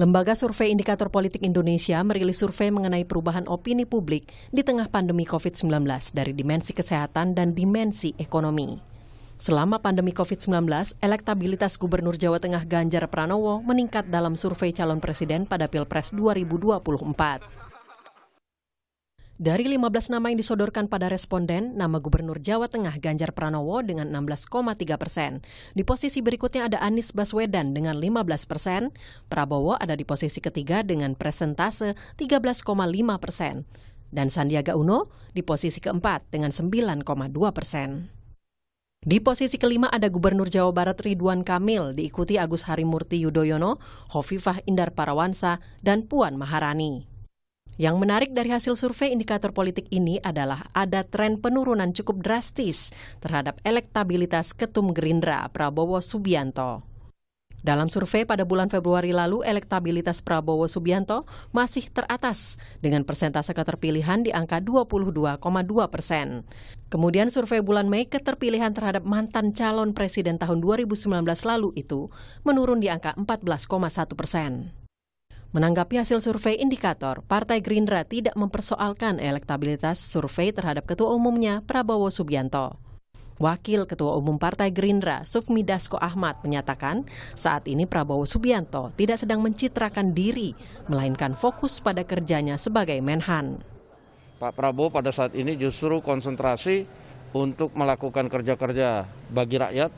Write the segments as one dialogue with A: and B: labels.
A: Lembaga Survei Indikator Politik Indonesia merilis survei mengenai perubahan opini publik di tengah pandemi COVID-19 dari dimensi kesehatan dan dimensi ekonomi. Selama pandemi COVID-19, elektabilitas Gubernur Jawa Tengah Ganjar Pranowo meningkat dalam survei calon presiden pada Pilpres 2024. Dari 15 nama yang disodorkan pada responden, nama Gubernur Jawa Tengah Ganjar Pranowo dengan 16,3 persen. Di posisi berikutnya ada Anies Baswedan dengan 15 persen, Prabowo ada di posisi ketiga dengan presentase 13,5 persen, dan Sandiaga Uno di posisi keempat dengan 9,2 persen. Di posisi kelima ada Gubernur Jawa Barat Ridwan Kamil, diikuti Agus Harimurti Yudhoyono, Hovifah Indar Parawansa, dan Puan Maharani. Yang menarik dari hasil survei indikator politik ini adalah ada tren penurunan cukup drastis terhadap elektabilitas Ketum Gerindra Prabowo Subianto. Dalam survei pada bulan Februari lalu, elektabilitas Prabowo Subianto masih teratas dengan persentase keterpilihan di angka 22,2 persen. Kemudian survei bulan Mei keterpilihan terhadap mantan calon presiden tahun 2019 lalu itu menurun di angka 14,1 persen. Menanggapi hasil survei indikator, Partai Gerindra tidak mempersoalkan elektabilitas survei terhadap Ketua Umumnya Prabowo Subianto. Wakil Ketua Umum Partai Gerindra, Sufmi Dasko Ahmad, menyatakan saat ini Prabowo Subianto tidak sedang mencitrakan diri, melainkan fokus pada kerjanya sebagai Menhan.
B: Pak Prabowo pada saat ini justru konsentrasi untuk melakukan kerja-kerja bagi rakyat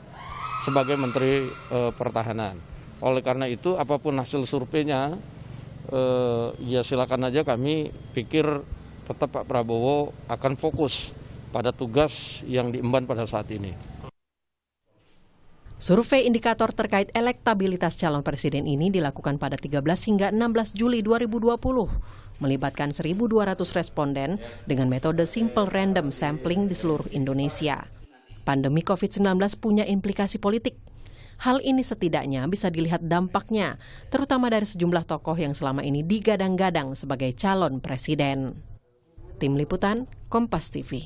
B: sebagai Menteri e, Pertahanan. Oleh karena itu, apa pun hasil surveinya, eh, ya silakan aja kami pikir tetap Pak Prabowo akan fokus pada tugas yang diemban pada saat ini.
A: Survei indikator terkait elektabilitas calon presiden ini dilakukan pada 13 hingga 16 Juli 2020, melibatkan 1.200 responden dengan metode simple random sampling di seluruh Indonesia. Pandemi COVID-19 punya implikasi politik, Hal ini setidaknya bisa dilihat dampaknya, terutama dari sejumlah tokoh yang selama ini digadang-gadang sebagai calon presiden. Tim Liputan, Kompas TV.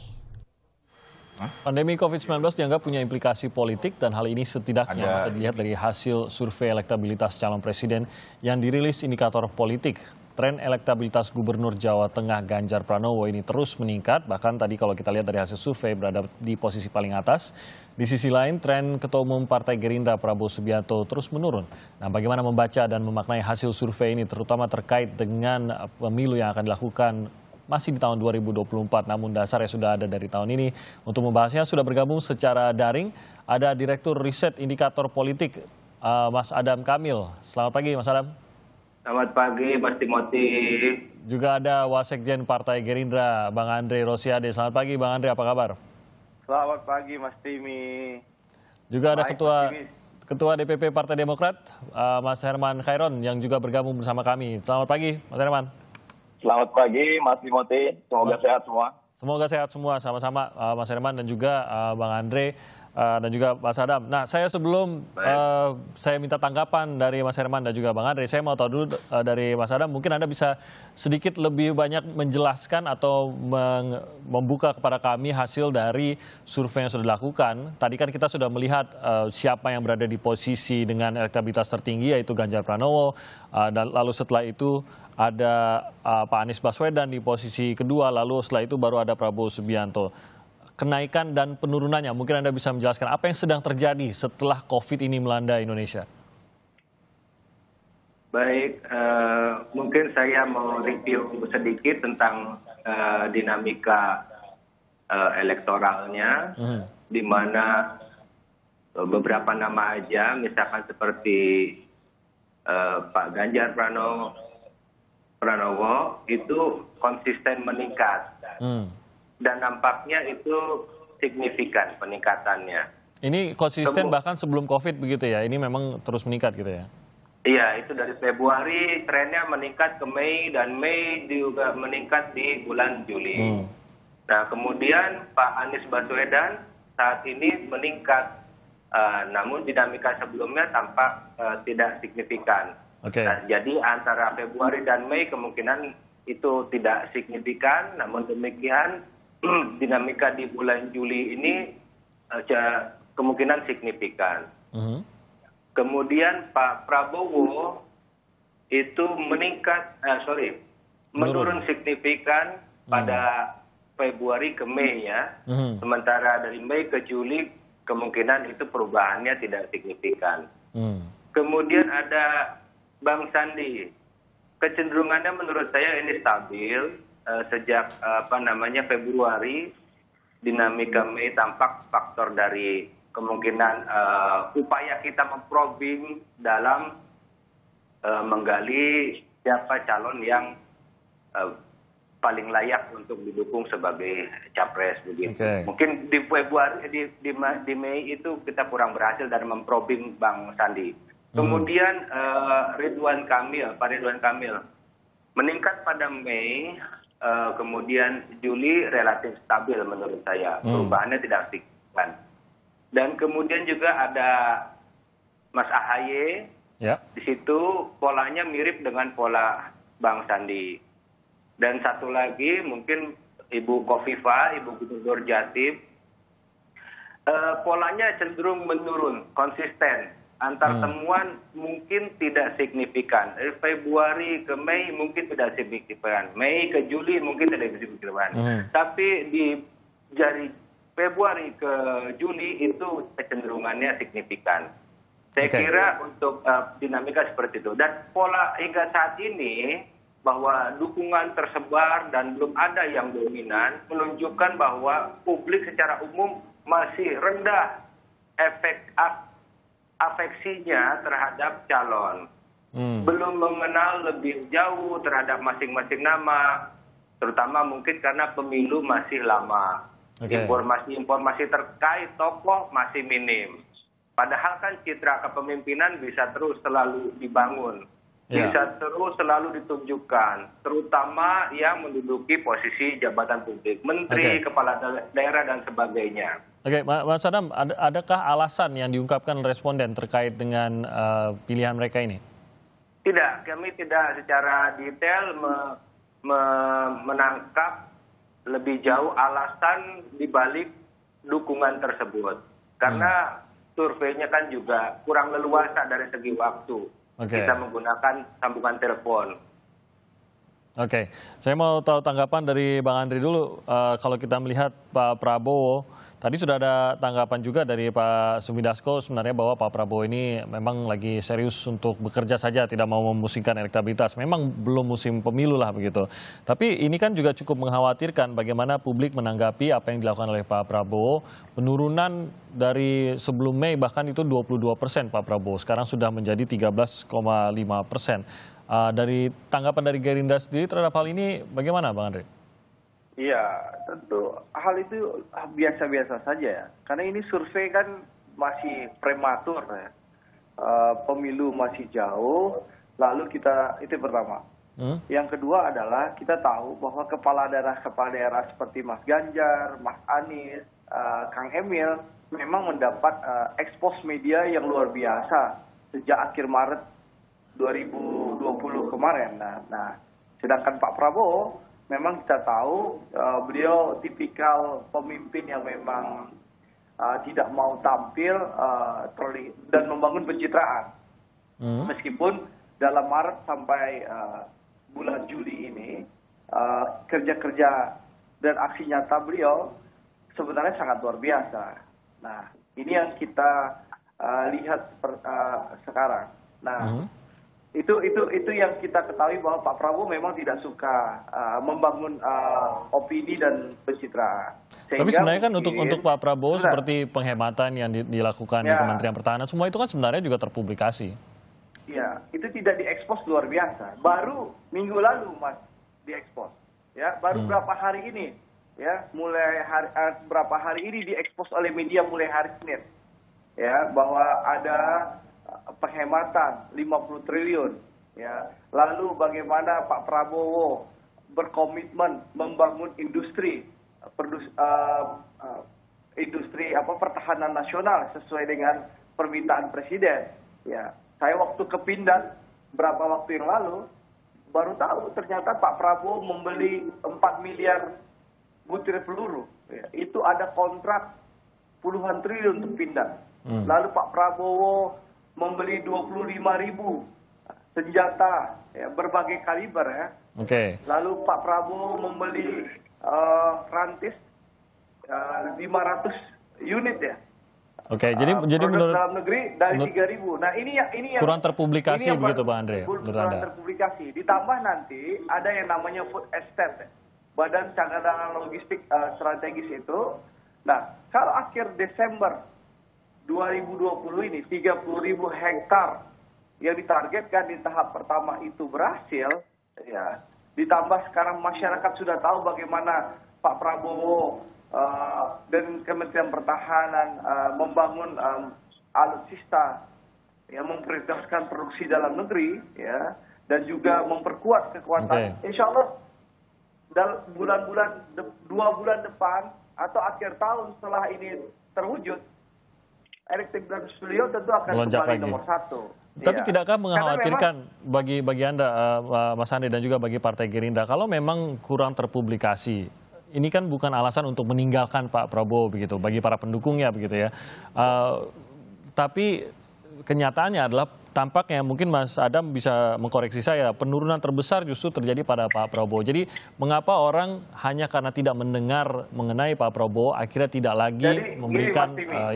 C: Pandemi COVID-19 dianggap punya implikasi politik dan hal ini setidaknya Ada... bisa dilihat dari hasil survei elektabilitas calon presiden yang dirilis indikator politik tren elektabilitas Gubernur Jawa Tengah Ganjar Pranowo ini terus meningkat. Bahkan tadi kalau kita lihat dari hasil survei berada di posisi paling atas. Di sisi lain, tren Ketua Umum Partai Gerindra Prabowo Subianto terus menurun. Nah, bagaimana membaca dan memaknai hasil survei ini, terutama terkait dengan pemilu yang akan dilakukan masih di tahun 2024, namun dasarnya sudah ada dari tahun ini. Untuk membahasnya sudah bergabung secara daring, ada Direktur Riset Indikator Politik, uh, Mas Adam Kamil. Selamat pagi, Mas Adam.
D: Selamat pagi, Mas Timoti.
C: Juga ada Wasekjen Partai Gerindra, Bang Andre Rosiade. Selamat pagi, Bang Andre, apa kabar?
E: Selamat pagi, Mas Timi.
C: Juga ada Baik, Ketua Ketua DPP Partai Demokrat, uh, Mas Herman Khairon, yang juga bergabung bersama kami. Selamat pagi, Mas Herman.
E: Selamat pagi, Mas Timoti. Semoga sehat semua.
C: Semoga sehat semua, sama-sama uh, Mas Herman dan juga uh, Bang Andre. Eh, dan juga Mas Adam. Nah, saya sebelum uh, saya minta tanggapan dari Mas Herman dan juga Bang Andre, saya mau tahu dulu uh, dari Mas Adam, mungkin Anda bisa sedikit lebih banyak menjelaskan atau membuka kepada kami hasil dari survei yang sudah dilakukan. Tadi kan kita sudah melihat uh, siapa yang berada di posisi dengan elektabilitas tertinggi yaitu Ganjar Pranowo, uh, dan lalu setelah itu ada uh, Pak Anies Baswedan di posisi kedua, lalu setelah itu baru ada Prabowo Subianto kenaikan dan penurunannya. Mungkin Anda bisa menjelaskan apa yang sedang terjadi setelah COVID ini melanda Indonesia.
D: Baik, uh, mungkin saya mau review sedikit tentang uh, dinamika uh, elektoralnya, hmm. di mana beberapa nama aja, misalkan seperti uh, Pak Ganjar Pranowo, Pranowo itu konsisten meningkat. Hmm dan nampaknya itu signifikan peningkatannya.
C: Ini konsisten bahkan sebelum COVID begitu ya? Ini memang terus meningkat gitu ya?
D: Iya, itu dari Februari trennya meningkat ke Mei dan Mei juga meningkat di bulan Juli. Hmm. Nah, kemudian Pak Anies Baswedan saat ini meningkat, uh, namun dinamika sebelumnya tampak uh, tidak signifikan. Okay. Nah, jadi antara Februari dan Mei kemungkinan itu tidak signifikan, namun demikian dinamika di bulan Juli ini uh, kemungkinan signifikan. Uh-huh. Kemudian Pak Prabowo itu meningkat, uh, sorry, menurun, menurun signifikan hmm. pada Februari ke Mei ya. Hmm. Sementara dari Mei ke Juli kemungkinan itu perubahannya tidak signifikan. Hmm. Kemudian ada Bang Sandi, kecenderungannya menurut saya ini stabil sejak uh, apa namanya Februari dinamika Mei tampak faktor dari kemungkinan uh, upaya kita memprobing dalam uh, menggali siapa calon yang uh, paling layak untuk didukung sebagai capres begitu. Okay. Mungkin di Februari di, di di Mei itu kita kurang berhasil dari memprobing Bang Sandi. Hmm. Kemudian uh, Ridwan Kamil, Pak Ridwan Kamil meningkat pada Mei, uh, kemudian Juli relatif stabil menurut saya. Hmm. Perubahannya tidak signifikan. Dan kemudian juga ada Mas Ahaye. Ya. Di situ polanya mirip dengan pola Bang Sandi dan satu lagi mungkin Ibu Kofifa, Ibu Gubernur Jatim, uh, polanya cenderung menurun, konsisten. Antar hmm. temuan mungkin tidak signifikan. Dari Februari ke Mei mungkin tidak signifikan. Mei ke Juli mungkin tidak signifikan. Hmm. Tapi di jari Februari ke Juli itu kecenderungannya signifikan. Saya okay. kira untuk uh, dinamika seperti itu. Dan pola hingga saat ini bahwa dukungan tersebar dan belum ada yang dominan menunjukkan bahwa publik secara umum masih rendah efek afeksinya terhadap calon. Hmm. Belum mengenal lebih jauh terhadap masing-masing nama, terutama mungkin karena pemilu masih lama. Informasi-informasi okay. terkait tokoh masih minim. Padahal kan citra kepemimpinan bisa terus selalu dibangun. Bisa terus selalu ditunjukkan, terutama yang menduduki posisi jabatan publik, menteri, okay. kepala daerah dan sebagainya.
C: Oke, okay, Mas Adam, ad adakah alasan yang diungkapkan responden terkait dengan uh, pilihan mereka ini?
D: Tidak, kami tidak secara detail me me menangkap lebih jauh alasan dibalik dukungan tersebut. Karena hmm. surveinya kan juga kurang leluasa dari segi waktu okay. kita menggunakan sambungan telepon.
C: Oke, okay. saya mau tahu tanggapan dari Bang Andri dulu. Uh, kalau kita melihat Pak Prabowo, tadi sudah ada tanggapan juga dari Pak Sumidasko sebenarnya bahwa Pak Prabowo ini memang lagi serius untuk bekerja saja, tidak mau memusingkan elektabilitas. Memang belum musim pemilu lah begitu. Tapi ini kan juga cukup mengkhawatirkan bagaimana publik menanggapi apa yang dilakukan oleh Pak Prabowo. Penurunan dari sebelum Mei bahkan itu 22 persen Pak Prabowo, sekarang sudah menjadi 13,5 persen. Uh, dari tanggapan dari Gerindra sendiri terhadap hal ini bagaimana Bang Andre?
F: Iya, tentu hal itu biasa-biasa saja ya. Karena ini survei kan masih prematur ya. Uh, pemilu masih jauh, lalu kita itu pertama. Hmm? Yang kedua adalah kita tahu bahwa kepala daerah-kepala daerah seperti Mas Ganjar, Mas Anies, uh, Kang Emil memang mendapat uh, ekspos media yang luar biasa sejak akhir Maret 2020 kemarin. Nah, nah sedangkan Pak Prabowo memang kita tahu uh, beliau tipikal pemimpin yang memang uh, tidak mau tampil uh, dan membangun pencitraan. Hmm. Meskipun dalam Maret sampai uh, bulan Juli ini kerja-kerja uh, dan aksi nyata beliau sebenarnya sangat luar biasa. Nah, ini yang kita uh, lihat per, uh, sekarang. Nah, hmm itu itu itu yang kita ketahui bahwa Pak Prabowo memang tidak suka uh, membangun uh, opini dan pencitraan.
C: Tapi sebenarnya kan untuk untuk Pak Prabowo benar. seperti penghematan yang di, dilakukan ya. di Kementerian Pertahanan semua itu kan sebenarnya juga terpublikasi.
F: Iya, itu tidak diekspos luar biasa. Baru minggu lalu Mas diekspos. Ya, baru hmm. berapa hari ini ya, mulai hari, uh, berapa hari ini diekspos oleh media mulai hari Senin. Ya, bahwa ada penghematan 50 triliun. Ya. Lalu bagaimana Pak Prabowo berkomitmen membangun industri perdus, uh, uh, industri apa pertahanan nasional sesuai dengan permintaan presiden. Ya, saya waktu ke Pindad berapa waktu yang lalu baru tahu ternyata Pak Prabowo membeli 4 miliar butir peluru. Ya, itu ada kontrak puluhan triliun untuk Pindad. Hmm. Lalu Pak Prabowo membeli 25 ribu senjata ya, berbagai kaliber ya.
C: Oke. Okay.
F: Lalu Pak Prabowo membeli uh, rantis uh, 500 unit ya.
C: Oke, okay, jadi uh, jadi menurut
F: dalam negeri dari tiga ribu. Nah ini yang ini yang
C: kurang terpublikasi ini yang begitu Bang Andre.
F: Kurang Anda. terpublikasi. Ditambah nanti ada yang namanya food estate, Badan Cadangan Logistik uh, Strategis itu. Nah kalau akhir Desember 2020 ini 30 ribu hektar yang ditargetkan di tahap pertama itu berhasil, ya ditambah sekarang masyarakat sudah tahu bagaimana Pak Prabowo uh, dan Kementerian Pertahanan uh, membangun um, alutsista yang memprioritaskan produksi dalam negeri ya dan juga memperkuat kekuatan okay. insya Allah dalam bulan-bulan dua bulan depan atau akhir tahun setelah ini terwujud elektabilitas beliau tentu akan
C: Melonjak
F: kembali
C: lagi.
F: nomor satu.
C: Tapi ya. tidakkah mengkhawatirkan memang, bagi bagi anda uh, Mas Andi dan juga bagi Partai Gerindra kalau memang kurang terpublikasi ini kan bukan alasan untuk meninggalkan Pak Prabowo begitu bagi para pendukungnya begitu ya. Uh, tapi kenyataannya adalah tampaknya mungkin Mas Adam bisa mengkoreksi saya penurunan terbesar justru terjadi pada Pak Prabowo. Jadi mengapa orang hanya karena tidak mendengar mengenai Pak Prabowo akhirnya tidak lagi Jadi, memberikan uh,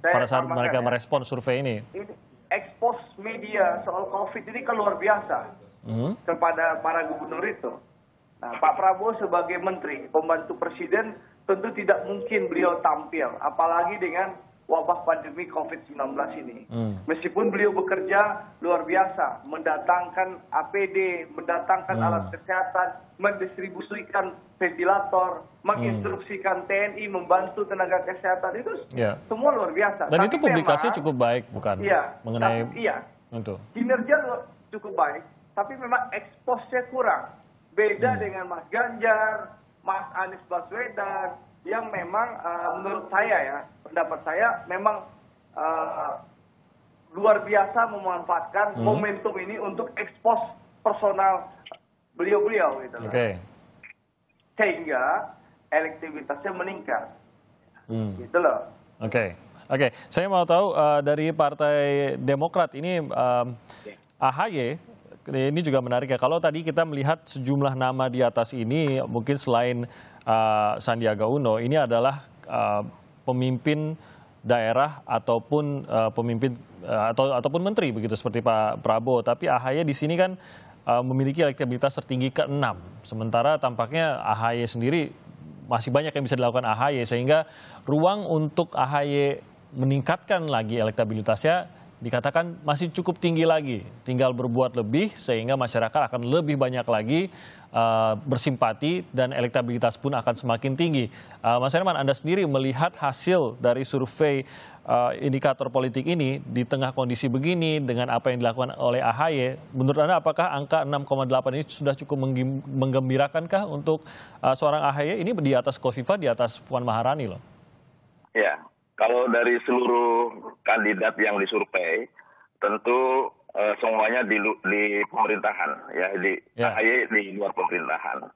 C: pada saat mereka ya. merespon survei ini?
F: Ini ekspos media soal COVID ini kan luar biasa hmm. kepada para gubernur itu. Nah, Pak Prabowo sebagai menteri, pembantu presiden, tentu tidak mungkin beliau tampil, apalagi dengan wabah pandemi COVID-19 ini. Hmm. Meskipun beliau bekerja luar biasa, mendatangkan APD, mendatangkan hmm. alat kesehatan, mendistribusikan ventilator, menginstruksikan hmm. TNI membantu tenaga kesehatan itu yeah. semua luar biasa.
C: Dan Tapi itu publikasi memang, cukup baik, bukan?
F: Iya.
C: Mengenai
F: tapi, iya. Untuk. Kinerja cukup baik, tapi memang eksposnya kurang. Beda hmm. dengan Mas Ganjar, Mas Anies Baswedan, yang memang uh, menurut saya ya, pendapat saya memang uh, luar biasa memanfaatkan hmm. momentum ini untuk ekspos personal beliau-beliau gitu. Oke. Okay. Sehingga elektabilitasnya meningkat. Hmm. Gitu loh.
C: Oke. Okay. Oke, okay. saya mau tahu uh, dari Partai Demokrat ini um. AHY ini juga menarik ya. Kalau tadi kita melihat sejumlah nama di atas ini, mungkin selain uh, Sandiaga Uno, ini adalah uh, pemimpin daerah ataupun uh, pemimpin uh, atau ataupun menteri begitu seperti Pak Prabowo. Tapi AHY di sini kan uh, memiliki elektabilitas tertinggi ke-6. Sementara tampaknya AHY sendiri masih banyak yang bisa dilakukan AHY sehingga ruang untuk AHY meningkatkan lagi elektabilitasnya dikatakan masih cukup tinggi lagi. Tinggal berbuat lebih sehingga masyarakat akan lebih banyak lagi uh, bersimpati dan elektabilitas pun akan semakin tinggi. Uh, Mas Herman, Anda sendiri melihat hasil dari survei uh, indikator politik ini di tengah kondisi begini dengan apa yang dilakukan oleh AHY, menurut Anda apakah angka 6,8 ini sudah cukup menggembirakankah untuk uh, seorang AHY? Ini di atas Kofifa, di atas Puan Maharani loh.
E: Ya, kalau dari seluruh kandidat yang disurvei, tentu uh, semuanya di, di pemerintahan, ya di yeah. AHY di luar pemerintahan.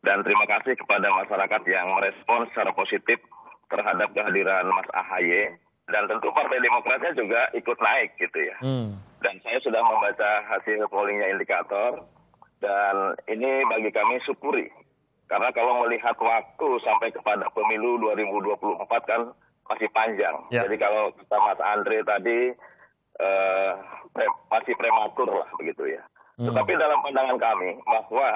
E: Dan terima kasih kepada masyarakat yang merespon secara positif terhadap kehadiran Mas AHY dan tentu Partai Demokratnya juga ikut naik gitu ya. Hmm. Dan saya sudah membaca hasil pollingnya indikator dan ini bagi kami syukuri karena kalau melihat waktu sampai kepada pemilu 2024 kan masih panjang. Ya. Jadi kalau kata Mas Andre tadi pre, masih prematur lah begitu ya. Hmm. Tetapi dalam pandangan kami bahwa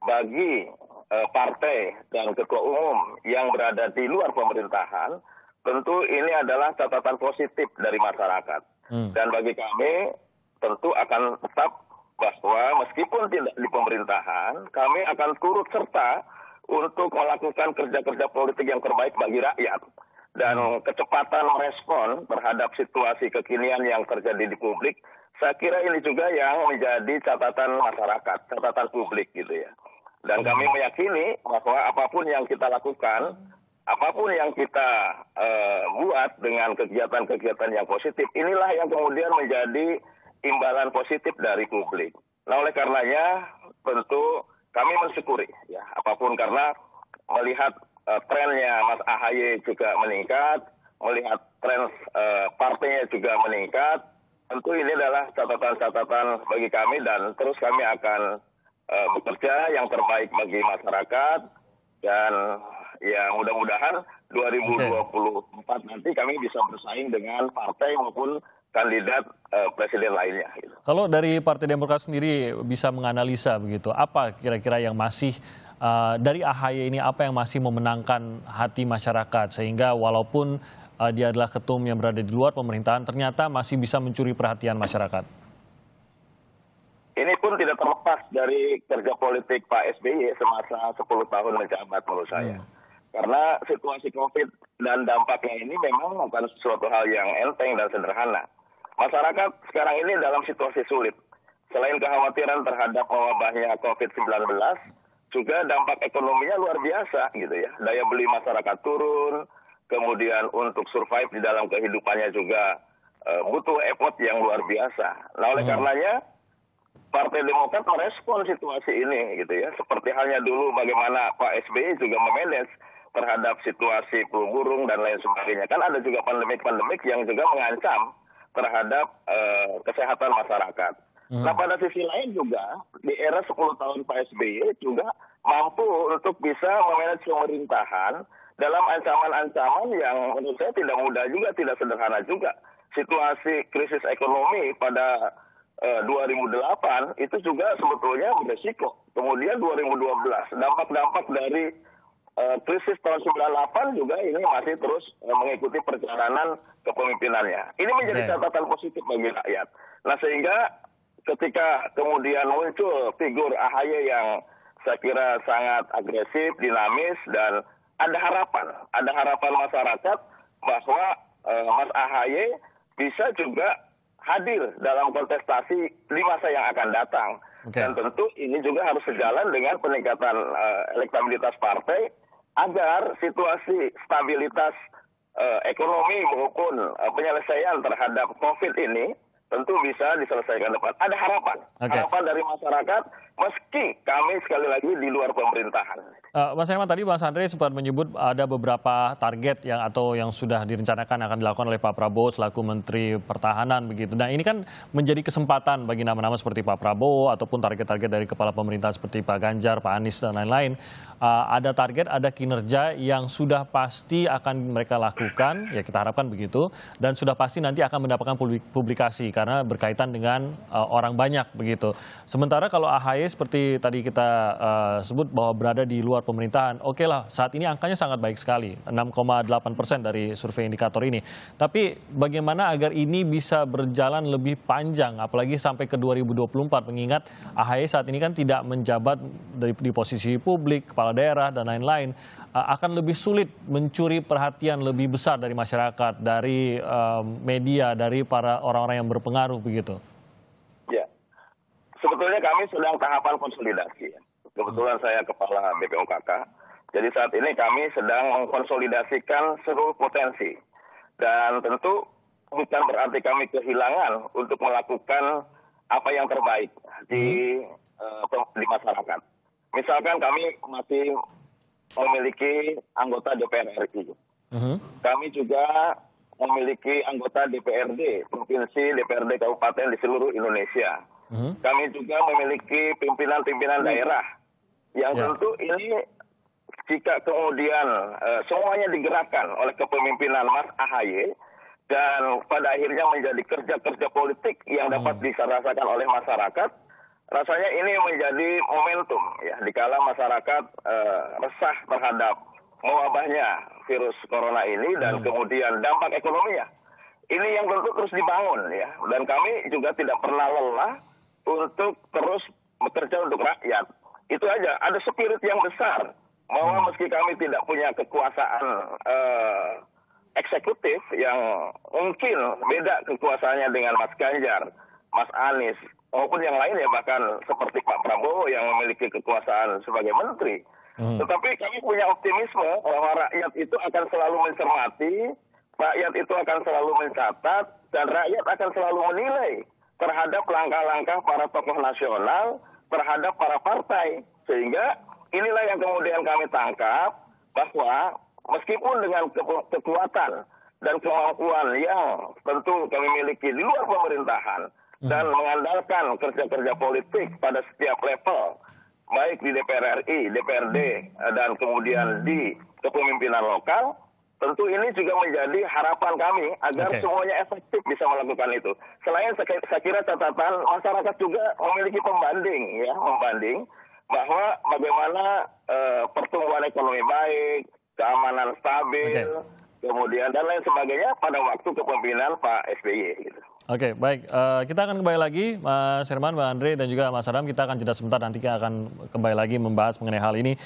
E: bagi uh, partai dan ketua umum yang berada di luar pemerintahan, tentu ini adalah catatan positif dari masyarakat. Hmm. Dan bagi kami tentu akan tetap bahwa meskipun tidak di pemerintahan, kami akan turut serta untuk melakukan kerja-kerja politik yang terbaik bagi rakyat dan kecepatan respon terhadap situasi kekinian yang terjadi di publik, saya kira ini juga yang menjadi catatan masyarakat, catatan publik gitu ya. Dan kami meyakini bahwa apa pun yang kita lakukan, apa pun yang kita uh, buat dengan kegiatan-kegiatan yang positif, inilah yang kemudian menjadi imbalan positif dari publik. Nah oleh karenanya tentu kami mensyukuri ya apa pun karena melihat uh, trennya Mas AHY juga meningkat, melihat tren uh, partainya juga meningkat, tentu ini adalah catatan-catatan bagi kami dan terus kami akan uh, bekerja yang terbaik bagi masyarakat dan ya mudah-mudahan 2024 okay. nanti kami bisa bersaing dengan partai maupun kandidat uh, presiden lainnya. Gitu.
C: Kalau dari Partai Demokrat sendiri bisa menganalisa begitu, apa kira-kira yang masih uh, dari AHY ini apa yang masih memenangkan hati masyarakat sehingga walaupun uh, dia adalah ketum yang berada di luar pemerintahan, ternyata masih bisa mencuri perhatian masyarakat.
E: Ini pun tidak terlepas dari kerja politik Pak SBY semasa 10 tahun menjabat menurut saya. Hmm. Karena situasi COVID dan dampaknya ini memang bukan sesuatu hal yang enteng dan sederhana. Masyarakat sekarang ini dalam situasi sulit. Selain kekhawatiran terhadap wabahnya COVID-19, juga dampak ekonominya luar biasa gitu ya. Daya beli masyarakat turun, kemudian untuk survive di dalam kehidupannya juga uh, butuh effort yang luar biasa. Nah oleh hmm. karenanya Partai Demokrat merespon situasi ini gitu ya, seperti halnya dulu bagaimana Pak SBY juga memanage terhadap situasi flu burung dan lain sebagainya. Kan ada juga pandemik-pandemik yang juga mengancam terhadap uh, kesehatan masyarakat. Hmm. Nah pada sisi lain juga di era 10 tahun Pak SBY juga mampu untuk bisa memanage pemerintahan dalam ancaman-ancaman yang menurut saya tidak mudah juga, tidak sederhana juga. Situasi krisis ekonomi pada eh, 2008 itu juga sebetulnya beresiko. Kemudian 2012, dampak-dampak dari uh, krisis tahun 98 juga ini masih terus uh, mengikuti perjalanan kepemimpinannya. Ini menjadi catatan positif bagi rakyat. Nah sehingga ketika kemudian muncul figur AHY yang saya kira sangat agresif, dinamis, dan ada harapan, ada harapan masyarakat bahwa uh, Mas Ahaye bisa juga hadir dalam kontestasi di masa yang akan datang. Okay. Dan tentu ini juga harus sejalan dengan peningkatan uh, elektabilitas partai agar situasi stabilitas uh, ekonomi maupun uh, penyelesaian terhadap COVID ini tentu bisa diselesaikan depan. Ada harapan, okay. harapan dari masyarakat meski kami sekali lagi di luar pemerintahan.
C: Uh, Mas Herman tadi Mas Andre sempat menyebut ada beberapa target yang atau yang sudah direncanakan akan dilakukan oleh Pak Prabowo selaku Menteri Pertahanan begitu. Nah ini kan menjadi kesempatan bagi nama-nama seperti Pak Prabowo ataupun target-target dari kepala pemerintahan seperti Pak Ganjar, Pak Anies dan lain-lain. Uh, ada target, ada kinerja yang sudah pasti akan mereka lakukan, ya kita harapkan begitu, dan sudah pasti nanti akan mendapatkan publikasi karena berkaitan dengan uh, orang banyak begitu. Sementara kalau AHY seperti tadi kita uh, sebut bahwa berada di luar pemerintahan, oke okay lah saat ini angkanya sangat baik sekali, 6,8 persen dari survei indikator ini. Tapi bagaimana agar ini bisa berjalan lebih panjang, apalagi sampai ke 2024, mengingat AHY saat ini kan tidak menjabat dari, di posisi publik, kepala daerah, dan lain-lain, uh, akan lebih sulit mencuri perhatian lebih besar dari masyarakat, dari uh, media, dari para orang-orang yang berpengaruh begitu
E: kami sedang tahapan konsolidasi. Kebetulan hmm. saya kepala BPOKK. Jadi saat ini kami sedang mengkonsolidasikan seluruh potensi. Dan tentu bukan berarti kami kehilangan untuk melakukan apa yang terbaik di uh, di masyarakat. Misalkan kami masih memiliki anggota DPR RI. Uh -huh. Kami juga memiliki anggota DPRD, provinsi, DPRD kabupaten di seluruh Indonesia. Hmm. Kami juga memiliki pimpinan-pimpinan daerah yang ya. tentu ini jika kemudian uh, semuanya digerakkan oleh kepemimpinan Mas Ahaye dan pada akhirnya menjadi kerja-kerja politik yang hmm. dapat dirasakan oleh masyarakat, rasanya ini menjadi momentum ya dikala masyarakat uh, resah terhadap mewabahnya virus corona ini dan hmm. kemudian dampak ekonominya. Ini yang tentu terus dibangun ya dan kami juga tidak pernah lelah untuk terus bekerja untuk rakyat. Itu aja, ada spirit yang besar bahwa hmm. meski kami tidak punya kekuasaan uh, eksekutif yang mungkin beda kekuasaannya dengan Mas Ganjar, Mas Anies, maupun yang lain ya bahkan seperti Pak Prabowo yang memiliki kekuasaan sebagai menteri. Hmm. Tetapi kami punya optimisme bahwa rakyat itu akan selalu mencermati, rakyat itu akan selalu mencatat, dan rakyat akan selalu menilai terhadap langkah-langkah para tokoh nasional terhadap para partai. Sehingga inilah yang kemudian kami tangkap bahwa meskipun dengan kekuatan dan kemampuan yang tentu kami miliki di luar pemerintahan dan hmm. mengandalkan kerja-kerja politik pada setiap level baik di DPR RI, DPRD dan kemudian di kepemimpinan lokal tentu ini juga menjadi harapan kami agar okay. semuanya efektif bisa melakukan itu. Selain saya kira catatan masyarakat juga memiliki pembanding ya, pembanding bahwa bagaimana uh, pertumbuhan ekonomi baik, keamanan stabil, okay. kemudian dan lain sebagainya pada waktu kepemimpinan Pak SBY gitu.
C: Oke, okay, baik. Uh, kita akan kembali lagi, Mas Herman, Mbak Andre, dan juga Mas Adam. Kita akan jeda sebentar, nanti kita akan kembali lagi membahas mengenai hal ini.